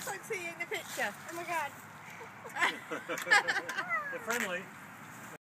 see you seeing the picture. Oh my god. They're friendly.